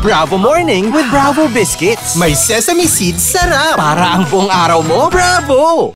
Bravo Morning with Bravo Biscuits. May sesame seeds sarap. Para ang buong araw mo, bravo!